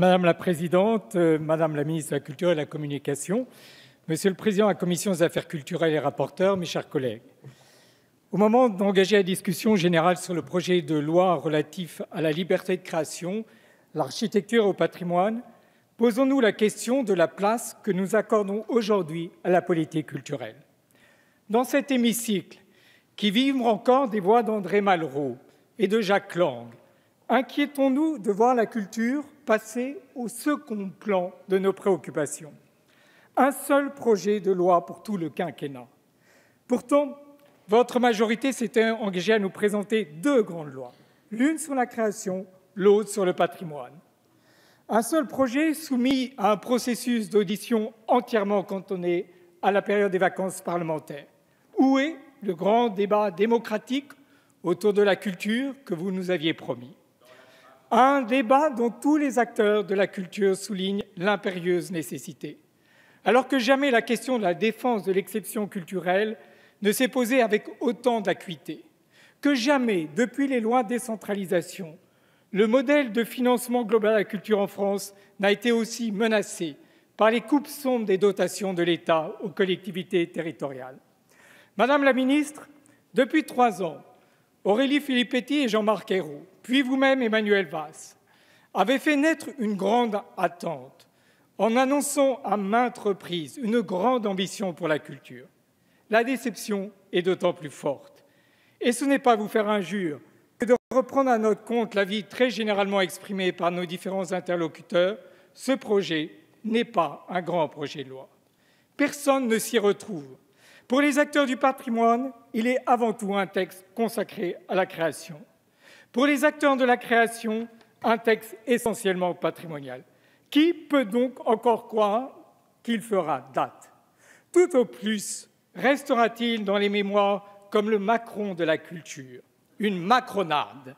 Madame la présidente, euh, Madame la ministre de la Culture et de la Communication, Monsieur le Président de la Commission des affaires culturelles et rapporteur, mes chers collègues, au moment d'engager la discussion générale sur le projet de loi relatif à la liberté de création, l'architecture et au patrimoine, posons-nous la question de la place que nous accordons aujourd'hui à la politique culturelle. Dans cet hémicycle, qui vibre encore des voix d'André Malraux et de Jacques Lang, inquiétons-nous de voir la culture passer au second plan de nos préoccupations. Un seul projet de loi pour tout le quinquennat. Pourtant, votre majorité s'était engagée à nous présenter deux grandes lois, l'une sur la création, l'autre sur le patrimoine. Un seul projet soumis à un processus d'audition entièrement cantonné à la période des vacances parlementaires. Où est le grand débat démocratique autour de la culture que vous nous aviez promis? Un débat dont tous les acteurs de la culture soulignent l'impérieuse nécessité. Alors que jamais la question de la défense de l'exception culturelle ne s'est posée avec autant d'acuité, que jamais, depuis les lois de décentralisation, le modèle de financement global de la culture en France n'a été aussi menacé par les coupes sombres des dotations de l'État aux collectivités territoriales. Madame la ministre, depuis trois ans, Aurélie Filippetti et Jean-Marc Ayrault, puis vous-même Emmanuel Valls, avez fait naître une grande attente en annonçant à maintes reprises une grande ambition pour la culture. La déception est d'autant plus forte. Et ce n'est pas vous faire injure que de reprendre à notre compte l'avis très généralement exprimé par nos différents interlocuteurs. Ce projet n'est pas un grand projet de loi. Personne ne s'y retrouve. Pour les acteurs du patrimoine, il est avant tout un texte consacré à la création. Pour les acteurs de la création, un texte essentiellement patrimonial. Qui peut donc encore croire qu'il fera date? Tout au plus restera-t-il dans les mémoires comme le Macron de la culture, une macronade,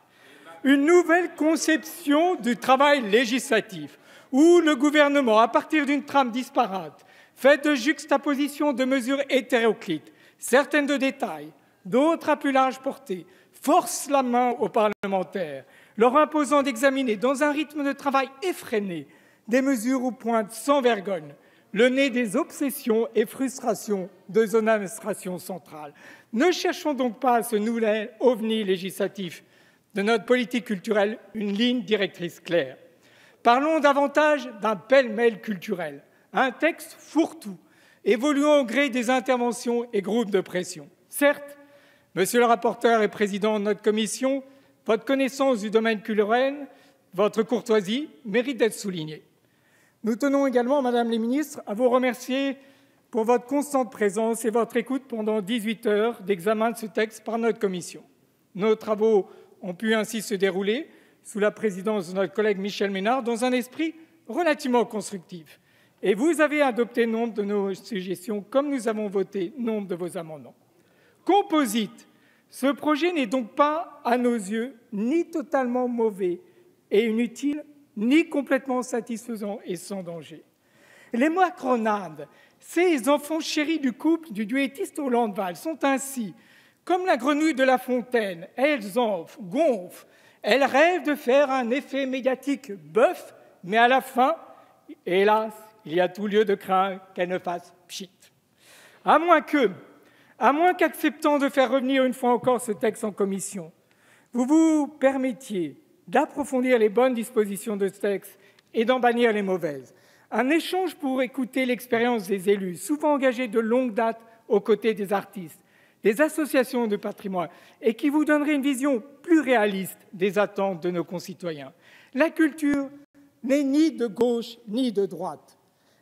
une nouvelle conception du travail législatif où le gouvernement, à partir d'une trame disparate, faite de juxtapositions de mesures hétéroclites, certaines de détail, d'autres à plus large portée, force la main aux parlementaires, leur imposant d'examiner dans un rythme de travail effréné des mesures où pointe sans vergogne le nez des obsessions et frustrations de zone administration centrale. Ne cherchons donc pas à ce nouvel ovni législatif de notre politique culturelle une ligne directrice claire. Parlons davantage d'un pêle-mêle culturel un texte fourre-tout, évoluant au gré des interventions et groupes de pression. Certes, monsieur le rapporteur et président de notre commission, votre connaissance du domaine culturel, votre courtoisie mérite d'être soulignée. Nous tenons également, Madame les ministres, à vous remercier pour votre constante présence et votre écoute pendant 18 heures d'examen de ce texte par notre commission. Nos travaux ont pu ainsi se dérouler sous la présidence de notre collègue Michel Ménard dans un esprit relativement constructif. Et vous avez adopté nombre de nos suggestions, comme nous avons voté nombre de vos amendements. Composite, ce projet n'est donc pas, à nos yeux, ni totalement mauvais et inutile, ni complètement satisfaisant et sans danger. Les macronades, ces enfants chéris du couple du duettiste Hollande-Val, sont ainsi, comme la grenouille de la fontaine, elles enflent, gonflent, elles rêvent de faire un effet médiatique bœuf, mais à la fin, hélas, il y a tout lieu de craindre qu'elle ne fasse pchit. À moins que, à moins qu'acceptant de faire revenir une fois encore ce texte en commission, vous vous permettiez d'approfondir les bonnes dispositions de ce texte et d'en bannir les mauvaises. Un échange pour écouter l'expérience des élus, souvent engagés de longue date aux côtés des artistes, des associations de patrimoine, et qui vous donnerait une vision plus réaliste des attentes de nos concitoyens. La culture n'est ni de gauche ni de droite.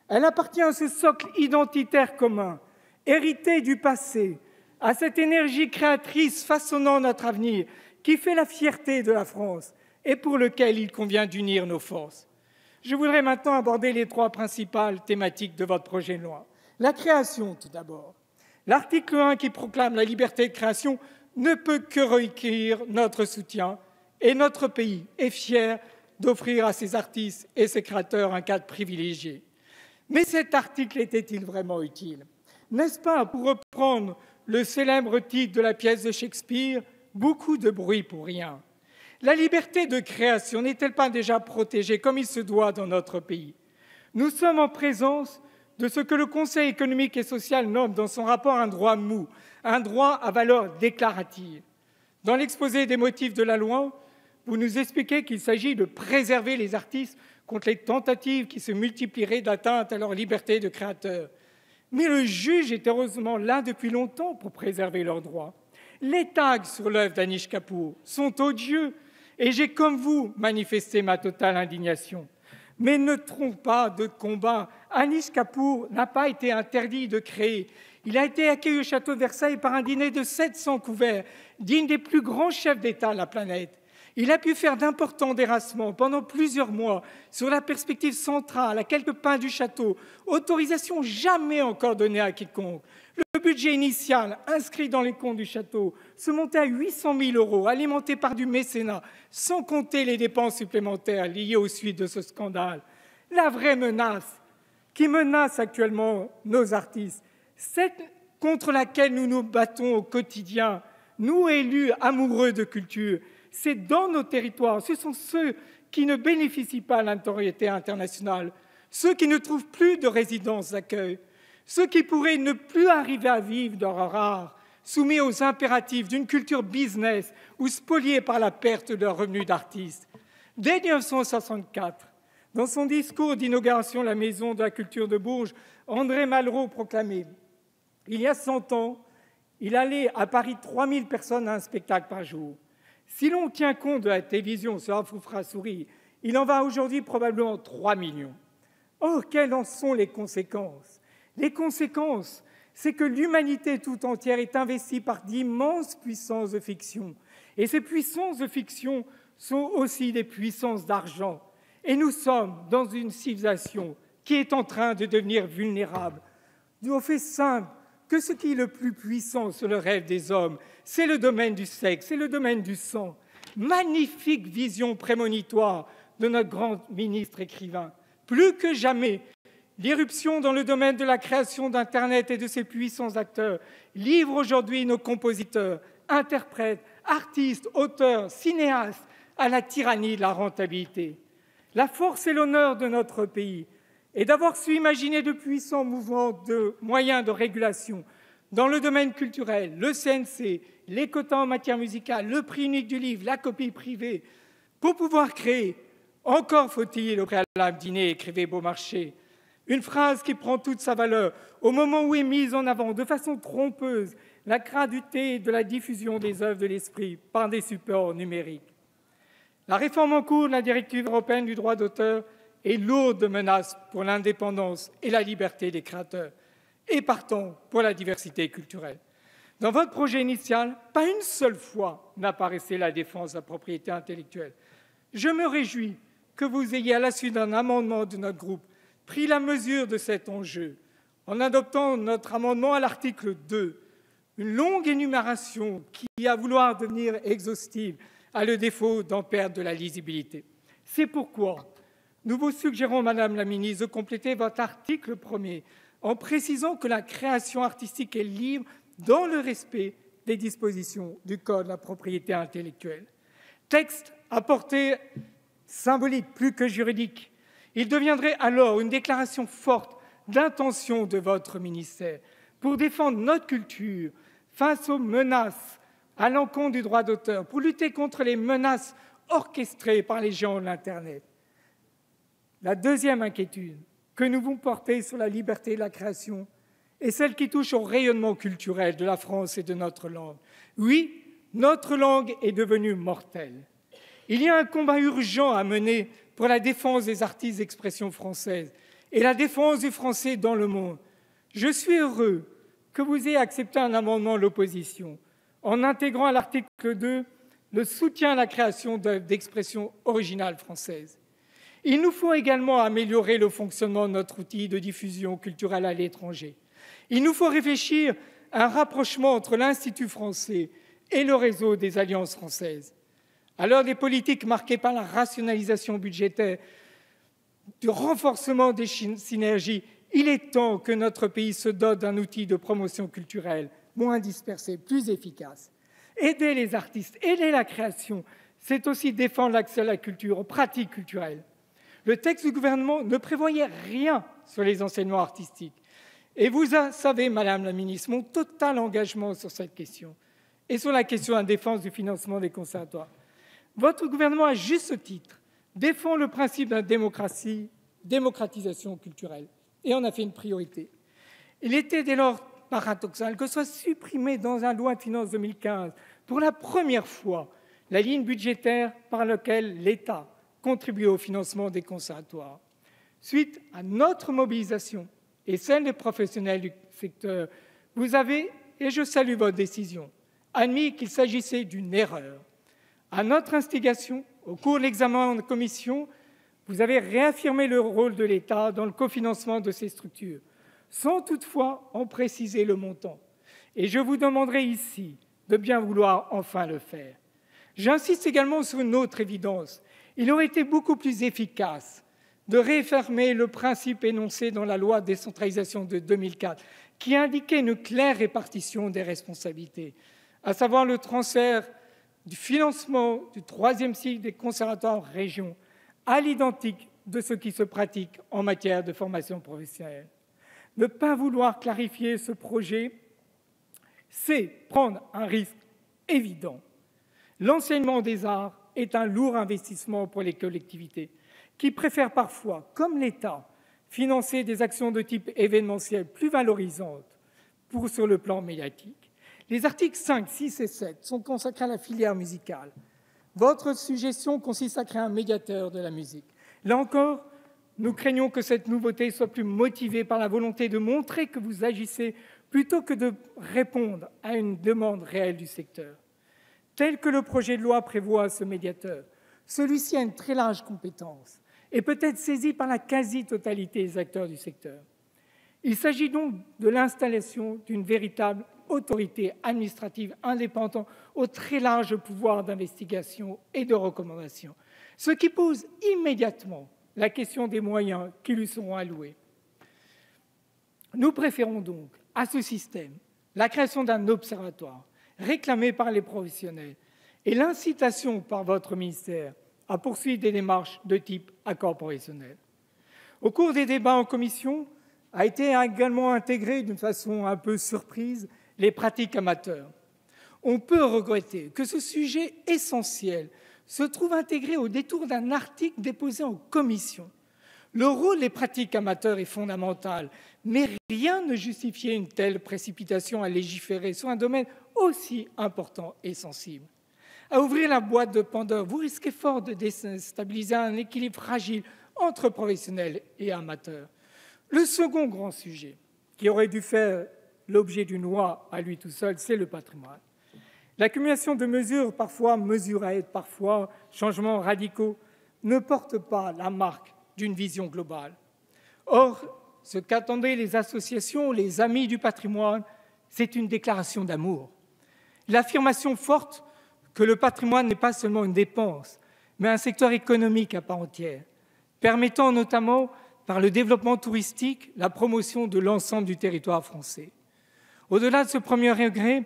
Elle appartient à ce socle identitaire commun, hérité du passé, à cette énergie créatrice façonnant notre avenir, qui fait la fierté de la France et pour lequel il convient d'unir nos forces. Je voudrais maintenant aborder les trois principales thématiques de votre projet de loi. La création, tout d'abord. L'article 1 qui proclame la liberté de création ne peut que recueillir notre soutien et notre pays est fier d'offrir à ses artistes et ses créateurs un cadre privilégié. Mais cet article était-il vraiment utile? N'est-ce pas, pour reprendre le célèbre titre de la pièce de Shakespeare, beaucoup de bruit pour rien La liberté de création n'est-elle pas déjà protégée comme il se doit dans notre pays? Nous sommes en présence de ce que le Conseil économique et social nomme dans son rapport un droit mou, un droit à valeur déclarative. Dans l'exposé des motifs de la loi, vous nous expliquez qu'il s'agit de préserver les artistes contre les tentatives qui se multiplieraient d'atteinte à leur liberté de créateur. Mais le juge est heureusement là depuis longtemps pour préserver leurs droits. Les tags sur l'œuvre d'Anish Kapoor sont odieux et j'ai, comme vous, manifesté ma totale indignation. Mais ne trompe pas de combat. Anish Kapoor n'a pas été interdit de créer. Il a été accueilli au château de Versailles par un dîner de 700 couverts, digne des plus grands chefs d'État de la planète. Il a pu faire d'importants dérassements pendant plusieurs mois sur la perspective centrale, à quelques pas du château, autorisation jamais encore donnée à quiconque. Le budget initial inscrit dans les comptes du château se montait à 800 000 euros, alimenté par du mécénat, sans compter les dépenses supplémentaires liées aux suites de ce scandale. La vraie menace qui menace actuellement nos artistes, celle contre laquelle nous nous battons au quotidien, nous élus amoureux de culture, c'est dans nos territoires, ce sont ceux qui ne bénéficient pas de l'autorité internationale, ceux qui ne trouvent plus de résidence d'accueil, ceux qui pourraient ne plus arriver à vivre dans leur art, soumis aux impératifs d'une culture business ou spoliés par la perte de leurs revenus d'artistes. Dès 1964, dans son discours d'inauguration de la Maison de la Culture de Bourges, André Malraux proclamait Il y a 100 ans, il allait à Paris 3000 personnes à un spectacle par jour. Si l'on tient compte de la télévision, cela vous fera sourire, il en va aujourd'hui probablement 3 millions. Or, quelles en sont les conséquences? Les conséquences, c'est que l'humanité tout entière est investie par d'immenses puissances de fiction. Et ces puissances de fiction sont aussi des puissances d'argent. Et nous sommes dans une civilisation qui est en train de devenir vulnérable. Nous fait simple que ce qui est le plus puissant sur le rêve des hommes, c'est le domaine du sexe, c'est le domaine du sang. Magnifique vision prémonitoire de notre grand ministre écrivain. Plus que jamais, l'irruption dans le domaine de la création d'Internet et de ses puissants acteurs livre aujourd'hui nos compositeurs, interprètes, artistes, auteurs, cinéastes à la tyrannie de la rentabilité. La force et l'honneur de notre pays et d'avoir su imaginer de puissants mouvements de moyens de régulation dans le domaine culturel, le CNC, les quotas en matière musicale, le prix unique du livre, la copie privée, pour pouvoir créer. Encore faut-il au préalable dîner, écrivait Beaumarchais. Une phrase qui prend toute sa valeur au moment où est mise en avant de façon trompeuse la gratuité de la diffusion des œuvres de l'esprit par des supports numériques. La réforme en cours de la directive européenne du droit d'auteur est lourde de menaces pour l'indépendance et la liberté des créateurs, et partant pour la diversité culturelle. Dans votre projet initial, pas une seule fois n'apparaissait la défense de la propriété intellectuelle. Je me réjouis que vous ayez, à la suite d'un amendement de notre groupe, pris la mesure de cet enjeu en adoptant notre amendement à l'article 2, une longue énumération qui, à vouloir devenir exhaustive, a le défaut d'en perdre de la lisibilité. C'est pourquoi nous vous suggérons, Madame la Ministre, de compléter votre article premier en précisant que la création artistique est libre dans le respect des dispositions du Code de la propriété intellectuelle. Texte à portée symbolique plus que juridique, il deviendrait alors une déclaration forte d'intention de votre ministère pour défendre notre culture face aux menaces à l'encontre du droit d'auteur, pour lutter contre les menaces orchestrées par les géants de l'Internet. La deuxième inquiétude que nous vous porter sur la liberté de la création est celle qui touche au rayonnement culturel de la France et de notre langue. Oui, notre langue est devenue mortelle. Il y a un combat urgent à mener pour la défense des artistes d'expression française et la défense du français dans le monde. Je suis heureux que vous ayez accepté un amendement de l'opposition en intégrant à l'article 2 le soutien à la création d'œuvres d'expression originale française. Il nous faut également améliorer le fonctionnement de notre outil de diffusion culturelle à l'étranger. Il nous faut réfléchir à un rapprochement entre l'Institut français et le réseau des alliances françaises. À l'heure des politiques marquées par la rationalisation budgétaire, du renforcement des synergies, il est temps que notre pays se dote d'un outil de promotion culturelle moins dispersé, plus efficace. Aider les artistes, aider la création, c'est aussi défendre l'accès à la culture, aux pratiques culturelles. Le texte du gouvernement ne prévoyait rien sur les enseignements artistiques. Et vous savez, Madame la Ministre, mon total engagement sur cette question et sur la question de la défense du financement des conservatoires. Votre gouvernement, à juste titre, défend le principe de la démocratie, démocratisation culturelle, et en a fait une priorité. Il était dès lors paradoxal que soit supprimée dans un loi de finances 2015, pour la première fois, la ligne budgétaire par laquelle l'État contribue au financement des conservatoires. Suite à notre mobilisation et celle des professionnels du secteur, vous avez, et je salue votre décision, admis qu'il s'agissait d'une erreur. À notre instigation, au cours de l'examen en commission, vous avez réaffirmé le rôle de l'État dans le cofinancement de ces structures, sans toutefois en préciser le montant. Et je vous demanderai ici de bien vouloir enfin le faire. J'insiste également sur une autre évidence. Il aurait été beaucoup plus efficace de réaffirmer le principe énoncé dans la loi de décentralisation de 2004, qui indiquait une claire répartition des responsabilités, à savoir le transfert du financement du troisième cycle des conservatoires régions à l'identique de ce qui se pratique en matière de formation professionnelle. Ne pas vouloir clarifier ce projet, c'est prendre un risque évident. L'enseignement des arts est un lourd investissement pour les collectivités qui préfèrent parfois, comme l'État, financer des actions de type événementiel plus valorisantes pour sur le plan médiatique. Les articles 5, 6 et 7 sont consacrés à la filière musicale. Votre suggestion consiste à créer un médiateur de la musique. Là encore, nous craignons que cette nouveauté soit plus motivée par la volonté de montrer que vous agissez plutôt que de répondre à une demande réelle du secteur tel que le projet de loi prévoit ce médiateur. Celui-ci a une très large compétence et peut être saisi par la quasi-totalité des acteurs du secteur. Il s'agit donc de l'installation d'une véritable autorité administrative indépendante au très large pouvoir d'investigation et de recommandation, ce qui pose immédiatement la question des moyens qui lui seront alloués. Nous préférons donc à ce système la création d'un observatoire réclamée par les professionnels et l'incitation par votre ministère à poursuivre des démarches de type accord professionnel. Au cours des débats en commission, a été également intégré d'une façon un peu surprise les pratiques amateurs. On peut regretter que ce sujet essentiel se trouve intégré au détour d'un article déposé en commission. Le rôle des pratiques amateurs est fondamental, mais rien ne justifiait une telle précipitation à légiférer sur un domaine aussi important et sensible. À ouvrir la boîte de Pandore, vous risquez fort de déstabiliser un équilibre fragile entre professionnels et amateurs. Le second grand sujet, qui aurait dû faire l'objet d'une loi à lui tout seul, c'est le patrimoine. L'accumulation de mesures, parfois mesurettes, parfois changements radicaux, ne porte pas la marque d'une vision globale. Or, ce qu'attendaient les associations, les amis du patrimoine, c'est une déclaration d'amour l'affirmation forte que le patrimoine n'est pas seulement une dépense, mais un secteur économique à part entière, permettant notamment par le développement touristique la promotion de l'ensemble du territoire français. Au-delà de ce premier regret,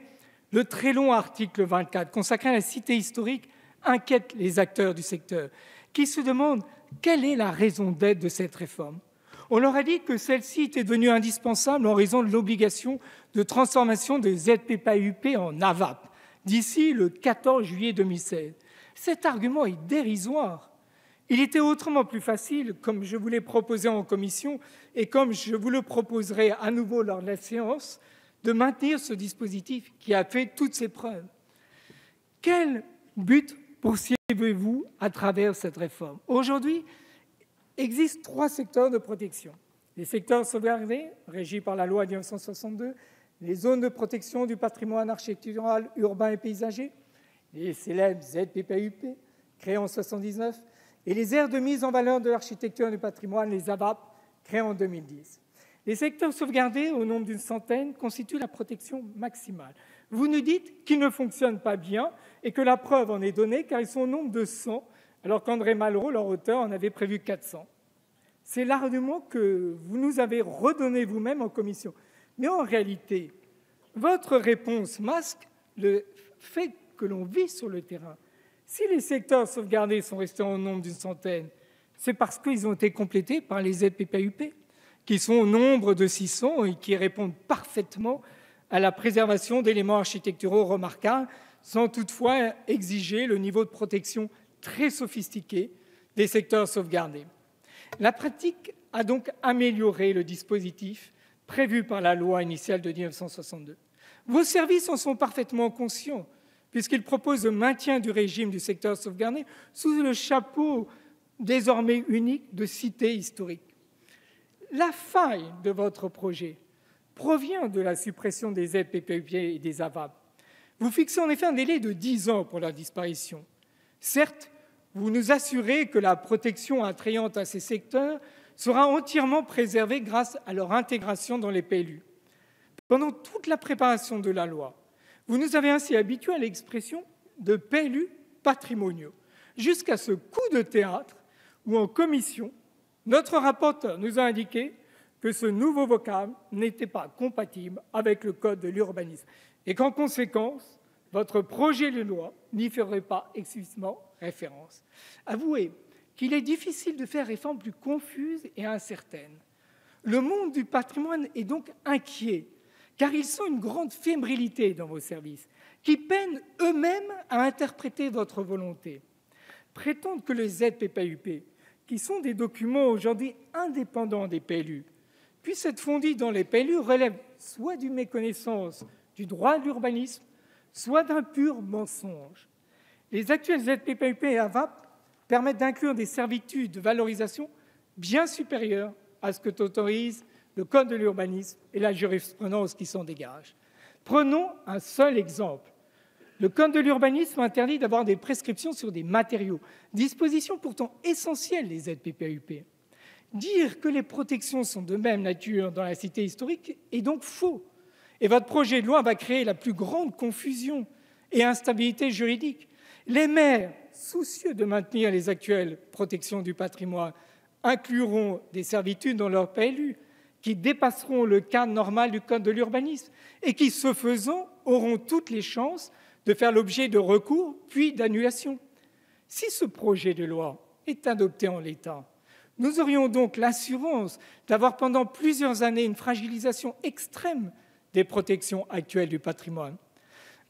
le très long article 24 consacré à la cité historique inquiète les acteurs du secteur, qui se demandent quelle est la raison d'être de cette réforme? On leur a dit que celle-ci était devenue indispensable en raison de l'obligation de transformation des ZPPUP en AVAP d'ici le 14 juillet 2016. Cet argument est dérisoire. Il était autrement plus facile, comme je vous l'ai proposé en commission et comme je vous le proposerai à nouveau lors de la séance, de maintenir ce dispositif qui a fait toutes ses preuves. Quel but poursuivez-vous à travers cette réforme? Aujourd'hui, existent trois secteurs de protection. Les secteurs sauvegardés, régis par la loi 1962, les zones de protection du patrimoine architectural urbain et paysager, les célèbres ZPPUP, créés en 1979, et les aires de mise en valeur de l'architecture et du patrimoine, les ABAP, créés en 2010. Les secteurs sauvegardés, au nombre d'une centaine, constituent la protection maximale. Vous nous dites qu'ils ne fonctionnent pas bien et que la preuve en est donnée car ils sont au nombre de 100 alors qu'André Malraux, leur auteur, en avait prévu 400. C'est l'argument que vous nous avez redonné vous-même en commission. Mais en réalité, votre réponse masque le fait que l'on vit sur le terrain. Si les secteurs sauvegardés sont restés en nombre d'une centaine, c'est parce qu'ils ont été complétés par les ZPPUP, qui sont au nombre de 600 et qui répondent parfaitement à la préservation d'éléments architecturaux remarquables, sans toutefois exiger le niveau de protection très sophistiqué des secteurs sauvegardés. La pratique a donc amélioré le dispositif prévu par la loi initiale de 1962. Vos services en sont parfaitement conscients, puisqu'ils proposent le maintien du régime du secteur sauvegardé sous le chapeau désormais unique de cité historique. La faille de votre projet provient de la suppression des aides PPP et des AVAP. Vous fixez en effet un délai de 10 ans pour leur disparition. Certes, vous nous assurez que la protection attrayante à ces secteurs sera entièrement préservée grâce à leur intégration dans les PLU. Pendant toute la préparation de la loi, vous nous avez ainsi habitués à l'expression de PLU patrimoniaux, jusqu'à ce coup de théâtre où en commission, notre rapporteur nous a indiqué que ce nouveau vocable n'était pas compatible avec le Code de l'urbanisme et qu'en conséquence, votre projet de loi n'y ferait pas explicitement référence. Avouez qu'il est difficile de faire réformes plus confuses et incertaines. Le monde du patrimoine est donc inquiet, car ils sont une grande fébrilité dans vos services, qui peinent eux-mêmes à interpréter votre volonté. Prétendre que les ZPPUP, qui sont des documents aujourd'hui indépendants des PLU, puissent être fondés dans les PLU relève soit d'une méconnaissance du droit de l'urbanisme, soit d'un pur mensonge. Les actuels ZPPUP et AVAP permettent d'inclure des servitudes de valorisation bien supérieures à ce que t'autorise le Code de l'urbanisme et la jurisprudence qui s'en dégage. Prenons un seul exemple. Le Code de l'urbanisme interdit d'avoir des prescriptions sur des matériaux, disposition pourtant essentielle des ZPPUP. Dire que les protections sont de même nature dans la cité historique est donc faux. Et votre projet de loi va créer la plus grande confusion et instabilité juridique. Les maires, soucieux de maintenir les actuelles protections du patrimoine, incluront des servitudes dans leur PLU qui dépasseront le cadre normal du Code de l'urbanisme et qui, ce faisant, auront toutes les chances de faire l'objet de recours puis d'annulation. Si ce projet de loi est adopté en l'état, nous aurions donc l'assurance d'avoir pendant plusieurs années une fragilisation extrême des protections actuelles du patrimoine.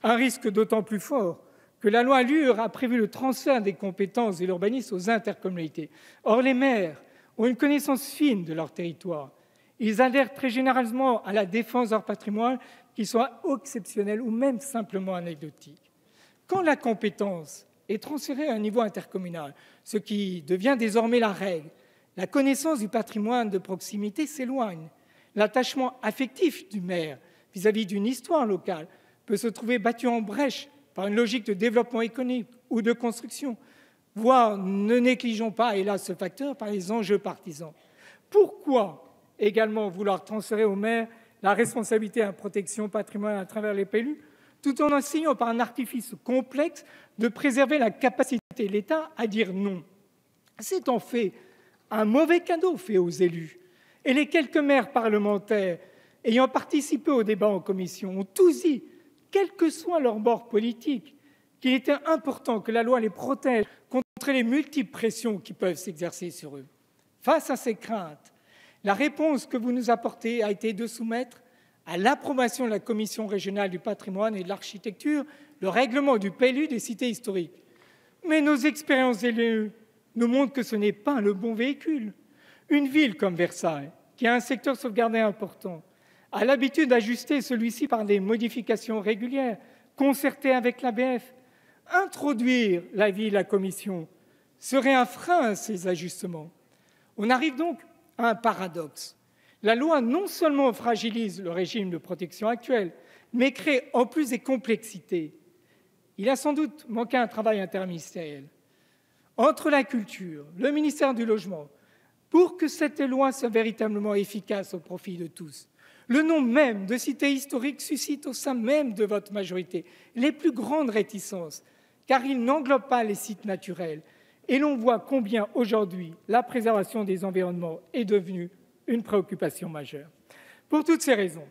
Un risque d'autant plus fort que la loi Allure a prévu le transfert des compétences de l'urbanisme aux intercommunalités. Or, les maires ont une connaissance fine de leur territoire. Ils adhèrent très généralement à la défense de leur patrimoine, qu'il soit exceptionnel ou même simplement anecdotique. Quand la compétence est transférée à un niveau intercommunal, ce qui devient désormais la règle, la connaissance du patrimoine de proximité s'éloigne. L'attachement affectif du maire vis-à-vis d'une histoire locale peut se trouver battu en brèche par une logique de développement économique ou de construction, voire ne négligeons pas, hélas, ce facteur par les enjeux partisans. Pourquoi également vouloir transférer au maire la responsabilité la protection patrimoniale à travers les PLU, tout en enseignant par un artifice complexe de préserver la capacité de l'État à dire non? C'est en fait un mauvais cadeau fait aux élus. Et les quelques maires parlementaires ayant participé au débat en commission ont tous dit, quel que soit leur bord politique, qu'il était important que la loi les protège contre les multiples pressions qui peuvent s'exercer sur eux. Face à ces craintes, la réponse que vous nous apportez a été de soumettre à l'approbation de la Commission régionale du patrimoine et de l'architecture le règlement du PLU des cités historiques. Mais nos expériences élus nous montrent que ce n'est pas le bon véhicule. Une ville comme Versailles, qui a un secteur sauvegardé important, a l'habitude d'ajuster celui-ci par des modifications régulières, concertées avec l'ABF. Introduire l'avis de la Commission serait un frein à ces ajustements. On arrive donc à un paradoxe. La loi non seulement fragilise le régime de protection actuel, mais crée en plus des complexités. Il a sans doute manqué un travail interministériel entre la culture, le ministère du Logement, pour que cette loi soit véritablement efficace au profit de tous. Le nom même de cité historique suscite au sein même de votre majorité les plus grandes réticences, car il n'englobe pas les sites naturels. Et l'on voit combien aujourd'hui la préservation des environnements est devenue une préoccupation majeure. Pour toutes ces raisons,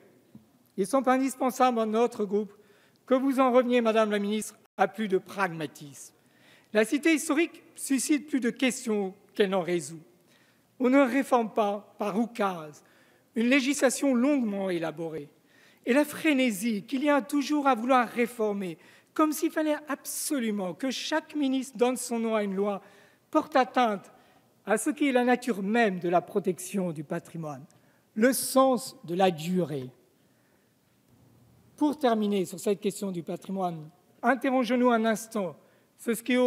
il semble indispensable à notre groupe que vous en reveniez, Madame la Ministre, à plus de pragmatisme. La cité historique suscite plus de questions qu'elle n'en résout. On ne réforme pas par oukase une législation longuement élaborée. Et la frénésie qu'il y a toujours à vouloir réformer, comme s'il fallait absolument que chaque ministre donne son nom à une loi, porte atteinte à ce qui est la nature même de la protection du patrimoine, le sens de la durée. Pour terminer sur cette question du patrimoine, interrogeons-nous un instant sur ce qui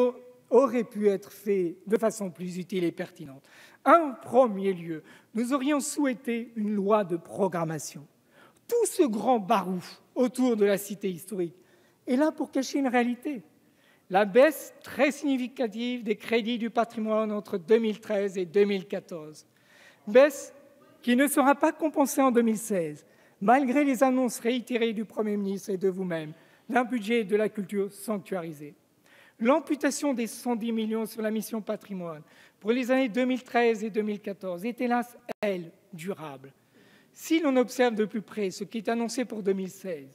aurait pu être fait de façon plus utile et pertinente. En premier lieu, nous aurions souhaité une loi de programmation. Tout ce grand barouf autour de la cité historique est là pour cacher une réalité. La baisse très significative des crédits du patrimoine entre 2013 et 2014. Baisse qui ne sera pas compensée en 2016, malgré les annonces réitérées du Premier ministre et de vous-même d'un budget de la culture sanctuarisé. L'amputation des 110 millions sur la mission patrimoine pour les années 2013 et 2014 est hélas, elle, durable. Si l'on observe de plus près ce qui est annoncé pour 2016,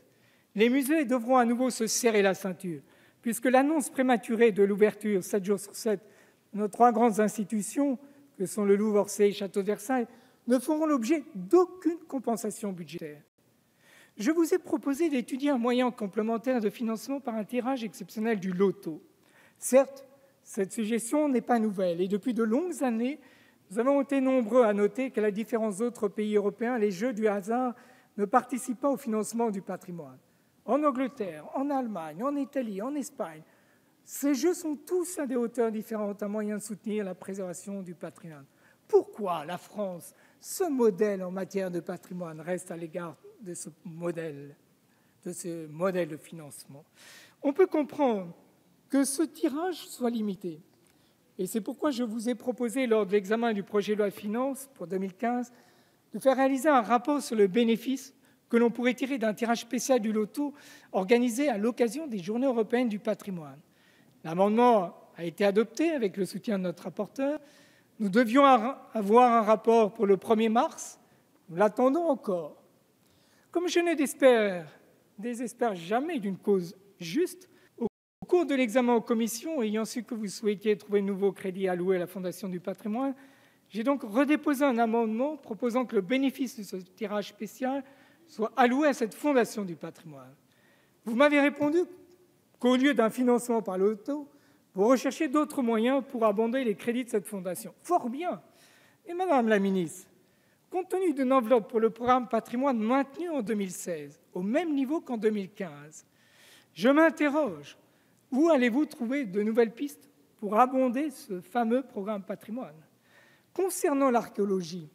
les musées devront à nouveau se serrer la ceinture, puisque l'annonce prématurée de l'ouverture 7 jours sur 7 de nos trois grandes institutions, que sont le Louvre, Orsay et Château de Versailles, ne feront l'objet d'aucune compensation budgétaire. Je vous ai proposé d'étudier un moyen complémentaire de financement par un tirage exceptionnel du loto. Certes, cette suggestion n'est pas nouvelle et depuis de longues années, nous avons été nombreux à noter qu'à la différence d'autres pays européens, les jeux du hasard ne participent pas au financement du patrimoine en Angleterre, en Allemagne, en Italie, en Espagne. Ces jeux sont tous à des hauteurs différentes, un moyen de soutenir la préservation du patrimoine. Pourquoi la France, ce modèle en matière de patrimoine, reste à l'égard de ce modèle, de ce modèle de financement? On peut comprendre que ce tirage soit limité. Et c'est pourquoi je vous ai proposé, lors de l'examen du projet de loi de finances pour 2015, de faire réaliser un rapport sur le bénéfice que l'on pourrait tirer d'un tirage spécial du loto organisé à l'occasion des Journées européennes du patrimoine. L'amendement a été adopté avec le soutien de notre rapporteur. Nous devions avoir un rapport pour le 1er mars. Nous l'attendons encore. Comme je ne désespère jamais d'une cause juste, cours de l'examen en commission, ayant su que vous souhaitiez trouver de nouveaux crédits alloués à la Fondation du patrimoine, j'ai donc redéposé un amendement proposant que le bénéfice de ce tirage spécial soit alloué à cette fondation du patrimoine. Vous m'avez répondu qu'au lieu d'un financement par l'auto, vous recherchez d'autres moyens pour abonder les crédits de cette fondation. Fort bien. Et Madame la Ministre, compte tenu d'une enveloppe pour le programme patrimoine maintenu en 2016, au même niveau qu'en 2015, je m'interroge, où allez-vous trouver de nouvelles pistes pour abonder ce fameux programme patrimoine? Concernant l'archéologie,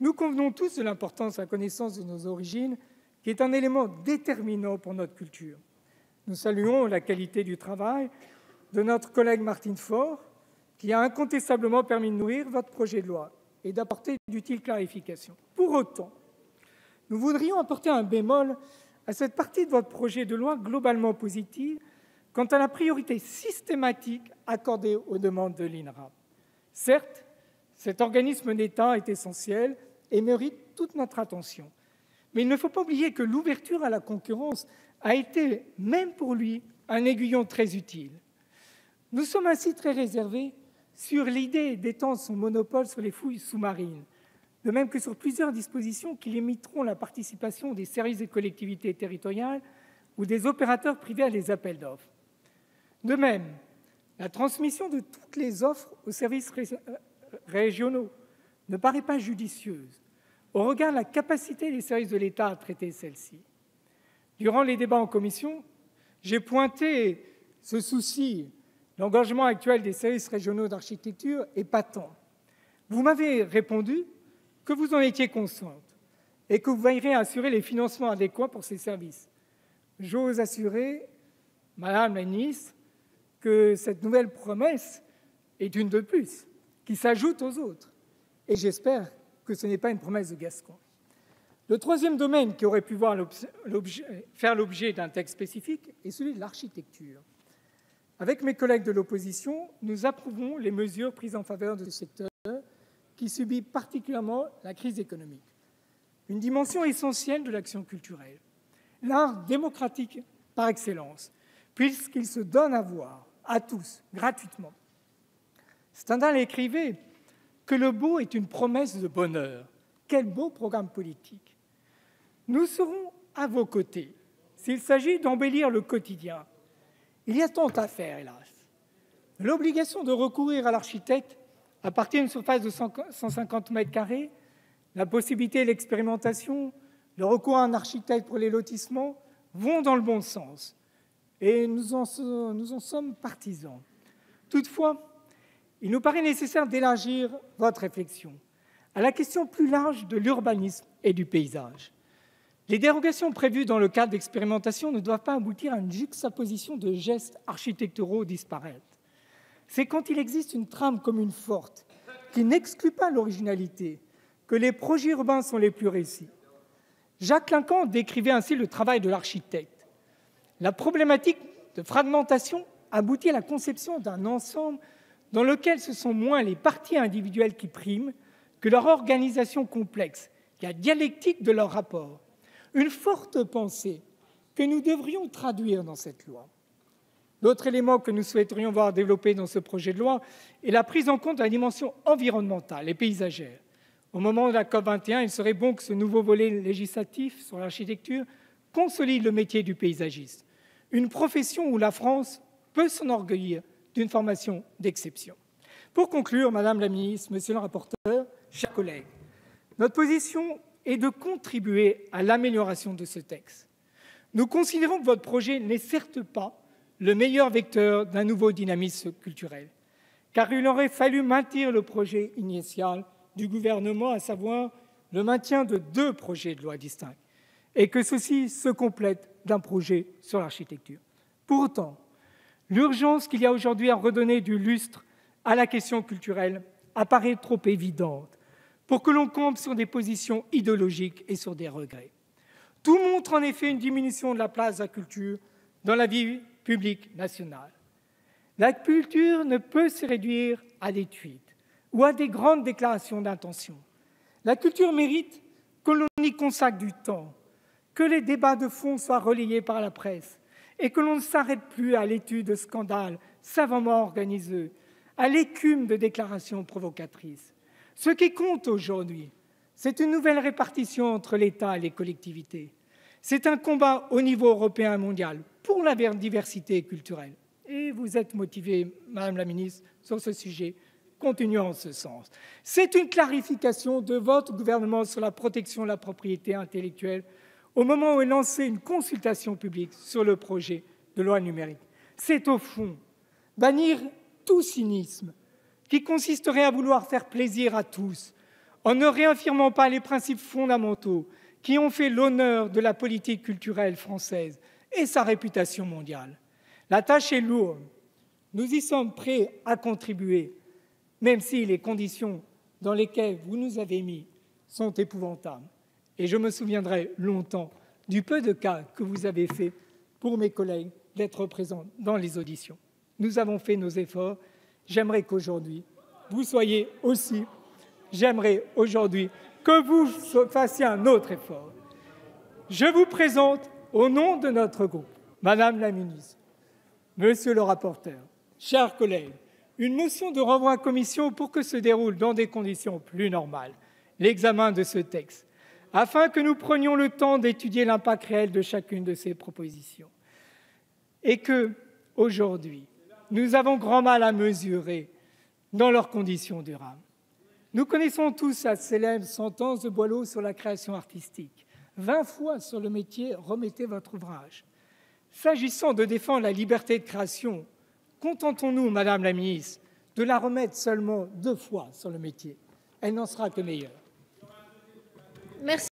nous convenons tous de l'importance de la connaissance de nos origines, qui est un élément déterminant pour notre culture. Nous saluons la qualité du travail de notre collègue Martine Faure, qui a incontestablement permis de nourrir votre projet de loi et d'apporter d'utiles clarifications. Pour autant, nous voudrions apporter un bémol à cette partie de votre projet de loi globalement positive quant à la priorité systématique accordée aux demandes de l'INRA. Certes, cet organisme d'État est essentiel et mérite toute notre attention. Mais il ne faut pas oublier que l'ouverture à la concurrence a été, même pour lui, un aiguillon très utile. Nous sommes ainsi très réservés sur l'idée d'étendre son monopole sur les fouilles sous-marines, de même que sur plusieurs dispositions qui limiteront la participation des services des collectivités territoriales ou des opérateurs privés à des appels d'offres. De même, la transmission de toutes les offres aux services régionaux ne paraît pas judicieuse au regard de la capacité des services de l'État à traiter celle-ci. Durant les débats en commission, j'ai pointé ce souci. L'engagement actuel des services régionaux d'architecture est patent. Vous m'avez répondu que vous en étiez consciente et que vous veillerez à assurer les financements adéquats pour ces services. J'ose assurer, Madame la ministre, que cette nouvelle promesse est une de plus, qui s'ajoute aux autres. Et j'espère que ce n'est pas une promesse de Gascon. Le troisième domaine qui aurait pu voir faire l'objet d'un texte spécifique est celui de l'architecture. Avec mes collègues de l'opposition, nous approuvons les mesures prises en faveur de ce secteur qui subit particulièrement la crise économique. Une dimension essentielle de l'action culturelle. L'art démocratique par excellence, puisqu'il se donne à voir à tous, gratuitement. Stendhal écrivait que le beau est une promesse de bonheur. Quel beau programme politique. Nous serons à vos côtés s'il s'agit d'embellir le quotidien. Il y a tant à faire, hélas. L'obligation de recourir à l'architecte à partir d'une surface de 150 mètres carrés, la possibilité de l'expérimentation, le recours à un architecte pour les lotissements vont dans le bon sens. Et nous en, sommes partisans. Toutefois, il nous paraît nécessaire d'élargir votre réflexion à la question plus large de l'urbanisme et du paysage. Les dérogations prévues dans le cadre d'expérimentation ne doivent pas aboutir à une juxtaposition de gestes architecturaux disparaître. C'est quand il existe une trame commune forte qui n'exclut pas l'originalité que les projets urbains sont les plus réussis. Jacques Lincan décrivait ainsi le travail de l'architecte. La problématique de fragmentation aboutit à la conception d'un ensemble dans lequel ce sont moins les parties individuelles qui priment que leur organisation complexe, la dialectique de leur rapport. Une forte pensée que nous devrions traduire dans cette loi. L'autre élément que nous souhaiterions voir développé dans ce projet de loi est la prise en compte de la dimension environnementale et paysagère. Au moment de la COP21, il serait bon que ce nouveau volet législatif sur l'architecture consolide le métier du paysagiste, une profession où la France peut s'enorgueillir d'une formation d'exception. Pour conclure, Madame la Ministre, Monsieur le rapporteur, chers collègues, notre position est de contribuer à l'amélioration de ce texte. Nous considérons que votre projet n'est certes pas le meilleur vecteur d'un nouveau dynamisme culturel, car il aurait fallu maintenir le projet initial du gouvernement, à savoir le maintien de deux projets de loi distincts, et que ceci se complète d'un projet sur l'architecture. Pourtant, L'urgence qu'il y a aujourd'hui à redonner du lustre à la question culturelle apparaît trop évidente pour que l'on compte sur des positions idéologiques et sur des regrets. Tout montre en effet une diminution de la place de la culture dans la vie publique nationale. La culture ne peut se réduire à des tweets ou à des grandes déclarations d'intention. La culture mérite que l'on y consacre du temps, que les débats de fond soient relayés par la presse, et que l'on ne s'arrête plus à l'étude de scandales savamment organisés, à l'écume de déclarations provocatrices. Ce qui compte aujourd'hui, c'est une nouvelle répartition entre l'État et les collectivités. C'est un combat au niveau européen et mondial pour la diversité culturelle. Et vous êtes motivée, Madame la Ministre, sur ce sujet. Continuons en ce sens. C'est une clarification de votre gouvernement sur la protection de la propriété intellectuelle au moment où est lancée une consultation publique sur le projet de loi numérique. C'est au fond bannir tout cynisme qui consisterait à vouloir faire plaisir à tous en ne réaffirmant pas les principes fondamentaux qui ont fait l'honneur de la politique culturelle française et sa réputation mondiale. La tâche est lourde. Nous y sommes prêts à contribuer, même si les conditions dans lesquelles vous nous avez mis sont épouvantables. Et je me souviendrai longtemps du peu de cas que vous avez fait pour mes collègues d'être présents dans les auditions. Nous avons fait nos efforts. J'aimerais qu'aujourd'hui, vous soyez aussi, j'aimerais aujourd'hui que vous fassiez un autre effort. Je vous présente au nom de notre groupe, Madame la Ministre, Monsieur le rapporteur, chers collègues, une motion de renvoi à commission pour que se déroule dans des conditions plus normales l'examen de ce texte afin que nous prenions le temps d'étudier l'impact réel de chacune de ces propositions. Et que, aujourd'hui, nous avons grand mal à mesurer dans leurs conditions durables. Nous connaissons tous la célèbre sentence de Boileau sur la création artistique. Vingt fois sur le métier, remettez votre ouvrage. S'agissant de défendre la liberté de création, contentons-nous, Madame la Ministre, de la remettre seulement deux fois sur le métier. Elle n'en sera que meilleure. Merci.